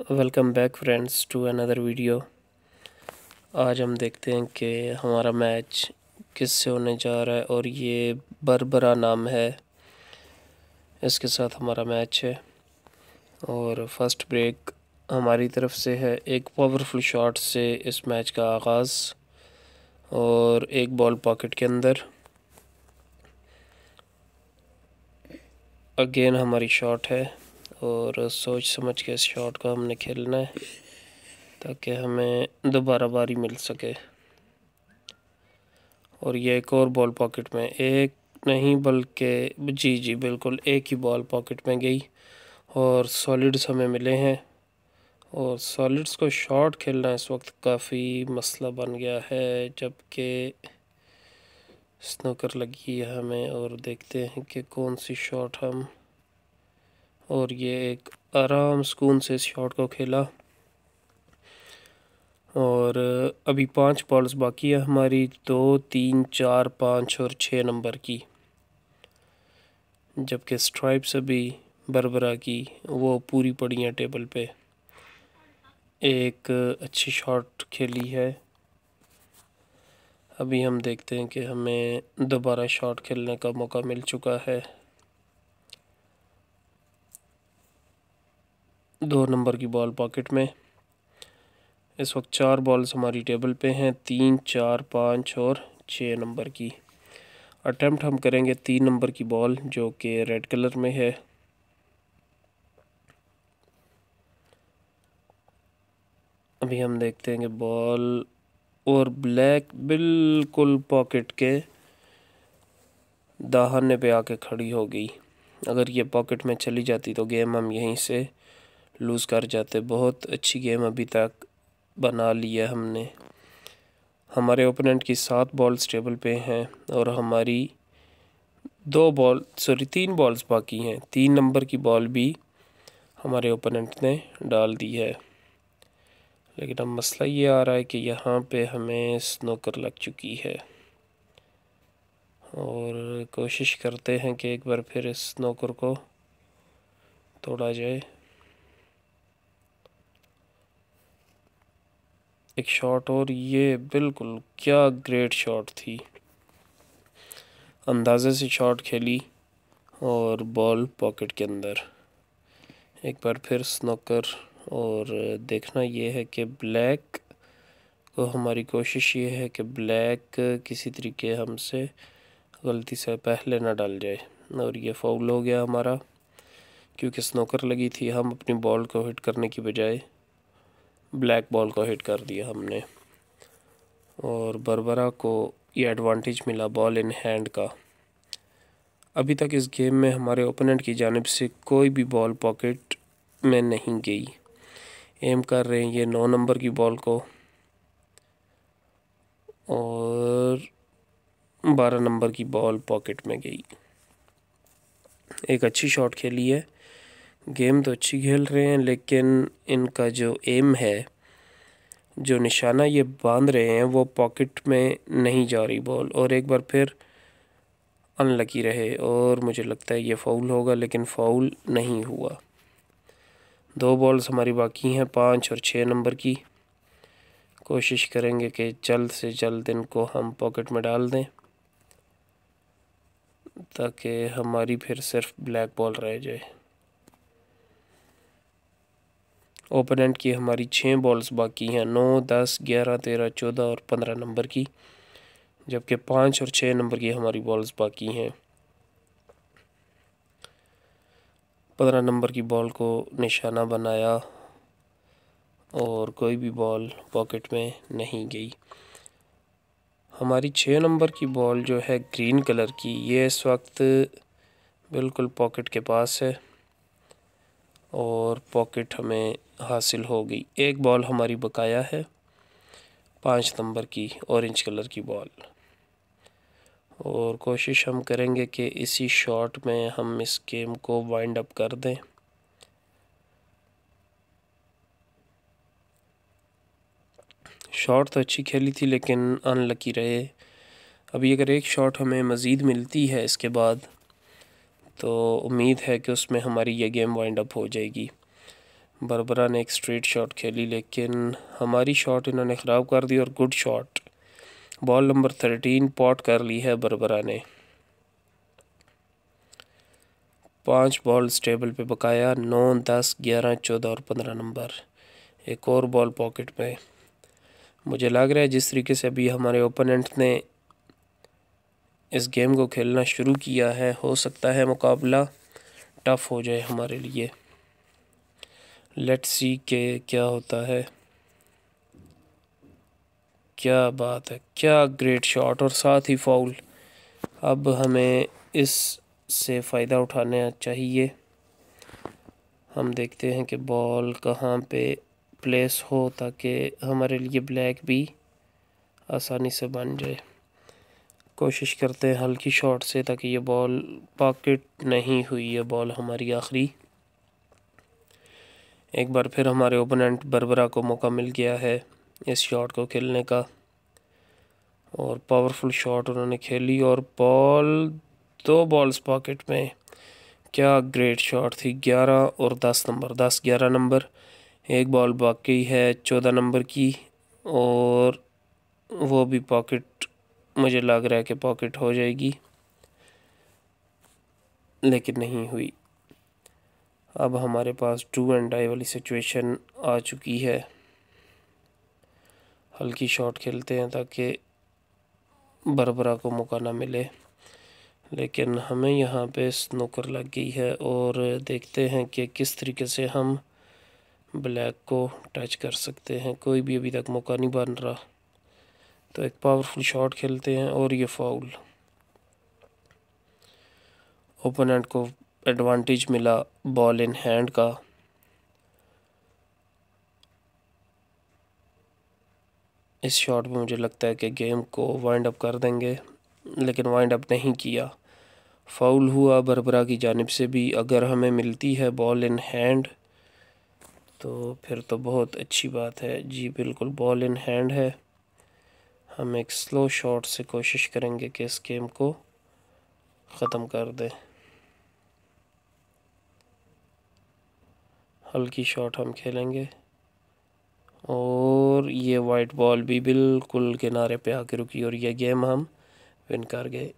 Welcome back friends to another video आज हम देखते हैं कि हमारा मैच किससे होने जा रहा है और ये बरबरा नाम है। इसके साथ हमारा मैच है। और फ़र्स्ट ब्रेक हमारी तरफ़ से है। एक पावरफुल शॉट से इस मैच का आगाज़ और एक बॉल पॉकेट के अंदर। अगेन हमारी शॉट है। और सोच समझ के इस शॉट को हमने खेलना है, ताकि हमें दोबारा बारी मिल सके। और ये एक और बॉल पॉकेट में, एक नहीं बल्कि, जी जी, बिल्कुल एक ही बॉल पॉकेट में गई और सॉलिड्स हमें मिले हैं। और सॉलिड्स को शॉट खेलना इस वक्त काफ़ी मसला बन गया है, जबकि स्नोकर लगी है हमें, और देखते हैं कि कौन सी शॉट हम और ये एक आराम सुकून से इस शॉट को खेला। और अभी पाँच बॉल्स बाकी है हमारी, दो, तीन, चार, पाँच और छः नंबर की। जबकि स्ट्राइप्स अभी बरबरा की, वो पूरी पड़ी हैं टेबल पे। एक अच्छी शॉट खेली है। अभी हम देखते हैं कि हमें दोबारा शॉट खेलने का मौका मिल चुका है। दो नंबर की बॉल पॉकेट में। इस वक्त चार बॉल्स हमारी टेबल पे हैं, तीन, चार, पाँच और छः नंबर की। अटैम्प्ट हम करेंगे तीन नंबर की बॉल जो कि रेड कलर में है। अभी हम देखते हैं कि बॉल और ब्लैक बिल्कुल पॉकेट के दाहने पे आके खड़ी हो गई। अगर ये पॉकेट में चली जाती तो गेम हम यहीं से लूज़ कर जाते। बहुत अच्छी गेम अभी तक बना लिया हमने। हमारे ओपोनेंट की सात बॉल्स टेबल पे हैं और हमारी दो बॉल सॉरी तीन बॉल्स बाकी हैं। तीन नंबर की बॉल भी हमारे ओपोनेंट ने डाल दी है। लेकिन अब मसला ये आ रहा है कि यहाँ पे हमें स्नोकर लग चुकी है। और कोशिश करते हैं कि एक बार फिर इस स्नोकर को तोड़ा जाए। एक शॉट और ये बिल्कुल क्या ग्रेट शॉट थी। अंदाजे से शॉट खेली और बॉल पॉकेट के अंदर। एक बार फिर स्नोकर और देखना ये है कि ब्लैक को हमारी कोशिश ये है कि ब्लैक किसी तरीके हमसे गलती से पहले ना डाल जाए और ये फाउल हो गया हमारा। क्योंकि स्नोकर लगी थी, हम अपनी बॉल को हिट करने की बजाय ब्लैक बॉल को हिट कर दिया हमने। और बरबरा को ये एडवांटेज मिला बॉल इन हैंड का। अभी तक इस गेम में हमारे ओपोनेंट की जानब से कोई भी बॉल पॉकेट में नहीं गई। एम कर रहे हैं ये नौ नंबर की बॉल को। और बारह नंबर की बॉल पॉकेट में गई। एक अच्छी शॉट खेली है। गेम तो अच्छी खेल रहे हैं, लेकिन इनका जो एम है, जो निशाना ये बाँध रहे हैं, वो पॉकेट में नहीं जा रही बॉल और एक बार फिर अनलकी रहे, और मुझे लगता है ये फाउल होगा, लेकिन फाउल नहीं हुआ। दो बॉल्स हमारी बाकी हैं, पाँच और छः नंबर की। कोशिश करेंगे कि जल्द से जल्द इनको हम पॉकेट में डाल दें, ताकि हमारी फिर सिर्फ़ ब्लैक बॉल रह जाए। ओपोनेंट की हमारी छः बॉल्स बाकी हैं, नौ, दस, ग्यारह, तेरह, चौदह और पंद्रह नंबर की, जबकि पाँच और छः नंबर की हमारी बॉल्स बाकी हैं। पंद्रह नंबर की बॉल को निशाना बनाया और कोई भी बॉल पॉकेट में नहीं गई। हमारी छः नंबर की बॉल जो है ग्रीन कलर की, ये इस वक्त बिल्कुल पॉकेट के पास है। और पॉकेट हमें हासिल हो गई। एक बॉल हमारी बकाया है। पाँच नंबर की ऑरेंज कलर की बॉल और कोशिश हम करेंगे कि इसी शॉट में हम इस गेम को वाइंड अप कर दें। शॉट तो अच्छी खेली थी, लेकिन अनलकी रहे। अभी अगर एक शॉट हमें मज़ीद मिलती है, इसके बाद तो उम्मीद है कि उसमें हमारी ये गेम वाइंड अप हो जाएगी। बरबरा ने एक स्ट्रेट शॉट खेली, लेकिन हमारी शॉट इन्होंने ख़राब कर दी और good shot ball number thirteen pot कर ली है बरबरा ने। पाँच बॉल टेबल पे बकाया, नौ, दस, ग्यारह, चौदह और पंद्रह नंबर। एक और बॉल पॉकेट में मुझे लग रहा है जिस तरीके से अभी हमारे ओपोनेंट ने इस गेम को खेलना शुरू किया है। हो सकता है मुकाबला टफ हो जाए हमारे लिए। लेट्स सी के क्या होता है। क्या बात है। क्या ग्रेट शॉट और साथ ही फाउल अब हमें इस से फ़ायदा उठाना चाहिए। हम देखते हैं कि बॉल कहाँ पे प्लेस हो ताकि हमारे लिए ब्लैक भी आसानी से बन जाए। कोशिश करते हैं हल्की शॉट से ताकि ये बॉल पॉकेट नहीं हुई, ये बॉल हमारी आखिरी। एक बार फिर हमारे ओपोनेंट बरबरा को मौका मिल गया है इस शॉट को खेलने का। और पावरफुल शॉट उन्होंने खेली और बॉल दो बॉल्स पॉकेट में। क्या ग्रेट शॉट थी, ग्यारह और दस नंबर, दस ग्यारह नंबर। एक बॉल बाकी है चौदह नंबर की और वो भी पॉकेट मुझे लग रहा है कि पॉकेट हो जाएगी। लेकिन नहीं हुई। अब हमारे पास टू एंड डाई वाली सिचुएशन आ चुकी है। हल्की शॉट खेलते हैं ताकि बरबरा को मौका ना मिले। लेकिन हमें यहाँ पे स्नोकर लग गई है और देखते हैं कि किस तरीके से हम ब्लैक को टच कर सकते हैं। कोई भी अभी तक मौका नहीं बन रहा। तो एक पावरफुल शॉट खेलते हैं और ये फाउल ओपोनेंट को एडवांटेज मिला बॉल इन हैंड का. इस शॉट में मुझे लगता है कि गेम को वाइंड अप कर देंगे, लेकिन वाइंड अप नहीं किया. फाउल हुआ बरबरा की जानब से भी, अगर हमें मिलती है बॉल इन हैंड तो फिर तो बहुत अच्छी बात है. जी, बिल्कुल बॉल इन हैंड है. हम एक स्लो शॉट से कोशिश करेंगे कि इस गेम को ख़त्म कर दें। हल्की शॉट हम खेलेंगे। और ये वाइट बॉल भी बिल्कुल किनारे पे आके रुकी और ये गेम हम विन कर गए।